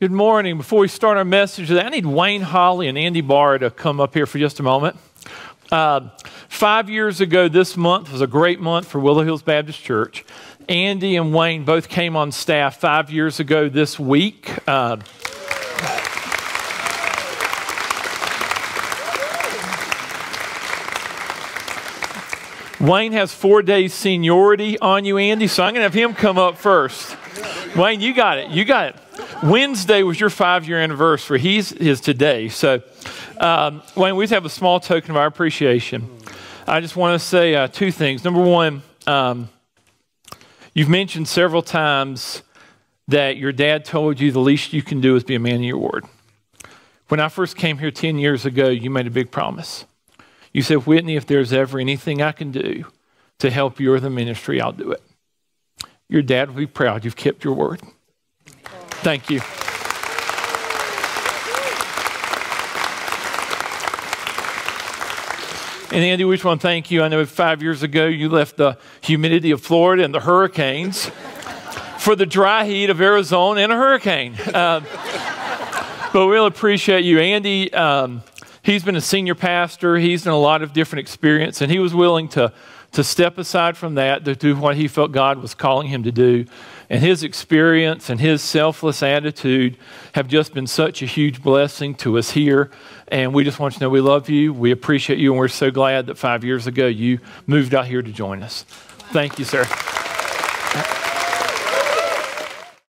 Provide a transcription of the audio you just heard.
Good morning. Before we start our message, I need Wayne Holly and Andy Barr to come up here for just a moment. Uh, five years ago, this month was a great month for Willow Hills Baptist Church. Andy and Wayne both came on staff five years ago this week. Uh, Wayne has four days seniority on you, Andy, so I'm going to have him come up first. Wayne, you got it. You got it. Wednesday was your five year anniversary. He's his today. So, um, Wayne, we just have a small token of our appreciation. I just want to say uh, two things. Number one, um, you've mentioned several times that your dad told you the least you can do is be a man of your word. When I first came here 10 years ago, you made a big promise. You said, Whitney, if there's ever anything I can do to help you or the ministry, I'll do it. Your dad will be proud you've kept your word. Thank you. And Andy, we just want to thank you. I know five years ago you left the humidity of Florida and the hurricanes for the dry heat of Arizona and a hurricane. Uh, but we'll appreciate you. Andy, um, he's been a senior pastor, he's done a lot of different experience, and he was willing to, to step aside from that to do what he felt God was calling him to do. And his experience and his selfless attitude have just been such a huge blessing to us here. And we just want you to know we love you, we appreciate you, and we're so glad that five years ago you moved out here to join us. Thank you, sir.